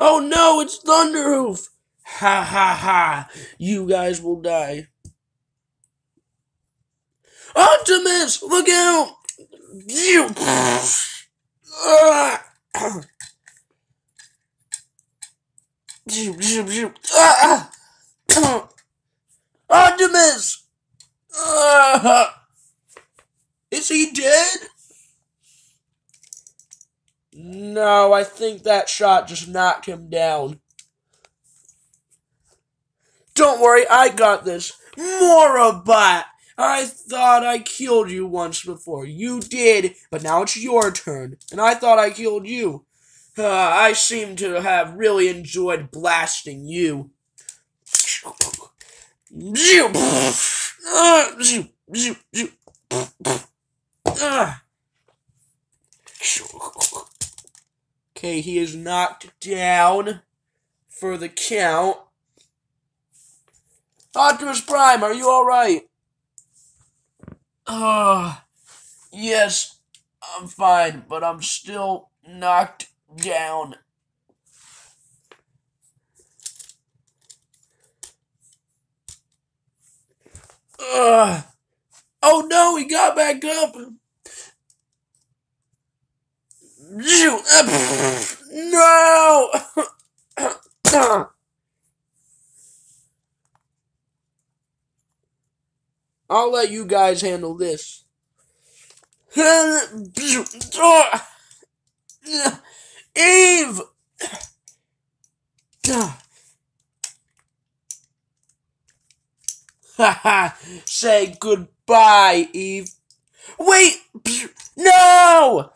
Oh no, it's Thunderhoof! Ha ha ha! You guys will die. Optimus, look out! You. Ah! Ah! Optimus! Ah! Is he dead? No, I think that shot just knocked him down. Don't worry, I got this. Morabot! I thought I killed you once before. You did, but now it's your turn. And I thought I killed you. Uh, I seem to have really enjoyed blasting you. Okay, he is knocked down for the count. Optimus Prime, are you alright? Ah, yes, I'm fine, but I'm still knocked down. Ugh. Oh no, he got back up. Uh, no! I'll let you guys handle this. Eve! Haha, say goodbye, Eve. Wait! No!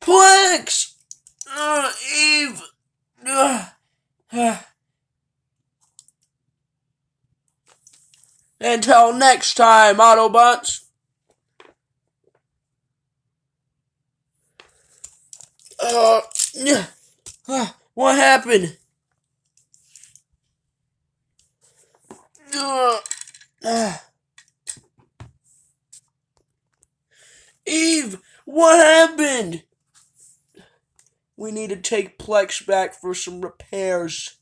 Plex! Eve! Until next time, Autobots. Uh, what happened? Uh, uh. Eve, what happened? We need to take Plex back for some repairs.